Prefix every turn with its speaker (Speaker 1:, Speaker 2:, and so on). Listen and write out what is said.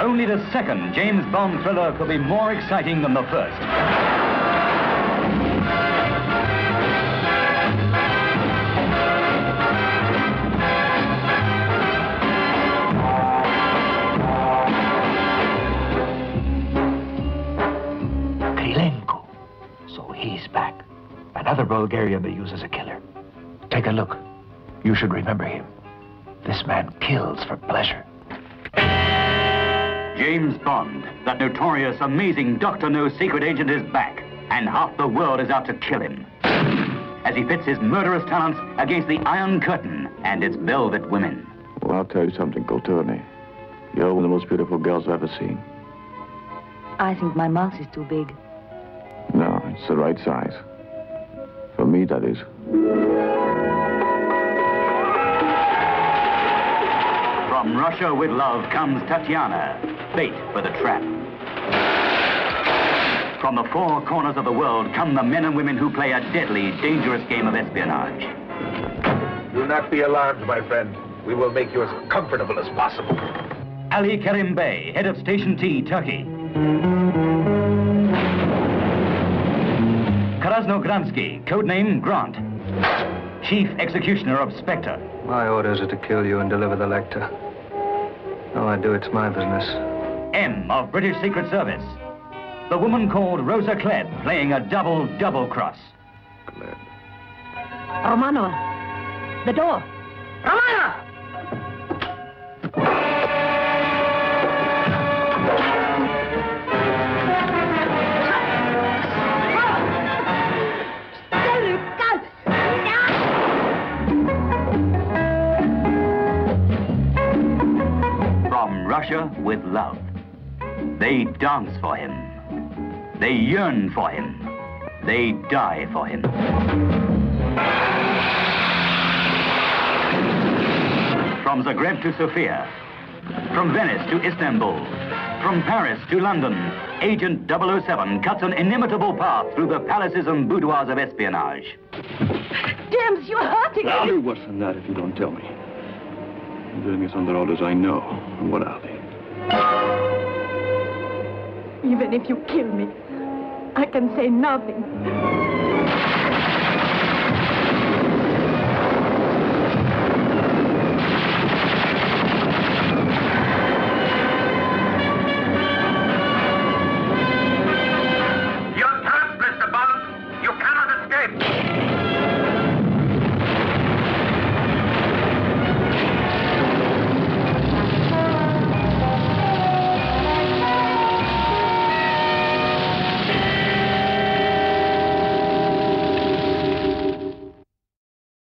Speaker 1: Only the second James Bond thriller could be more exciting than the first.
Speaker 2: He's back. Another Bulgarian they use as a killer. Take a look. You should remember him. This man kills for pleasure.
Speaker 1: James Bond, that notorious, amazing Doctor No secret agent is back, and half the world is out to kill him. As he pits his murderous talents against the Iron Curtain and its velvet women.
Speaker 3: Well, I'll tell you something, Colturni. You're one of the most beautiful girls I've ever seen.
Speaker 4: I think my mouth is too big.
Speaker 3: No, it's the right size. For me, that is.
Speaker 1: From Russia with love comes Tatiana, bait for the trap. From the four corners of the world come the men and women who play a deadly, dangerous game of espionage.
Speaker 5: Do not be alarmed, my friend. We will make you as comfortable as possible.
Speaker 1: Ali Kerim Bey, head of Station T, Turkey. Krasnogransky, codename Grant. Chief executioner of Spectre.
Speaker 6: My orders are to kill you and deliver the Lektor. All I do, it's my business.
Speaker 1: M of British Secret Service. The woman called Rosa Klebb, playing a double, double cross.
Speaker 4: Romanova! The door! Romanova!
Speaker 1: Russia with love. They dance for him. They yearn for him. They die for him. From Zagreb to Sofia. From Venice to Istanbul. From Paris to London. Agent 007 cuts an inimitable path through the palaces and boudoirs of espionage.
Speaker 4: James, you're hurting
Speaker 3: I'll do worse than that if you don't tell me. I'm doing this under orders I know. And what are they?
Speaker 4: Even if you kill me, I can say nothing.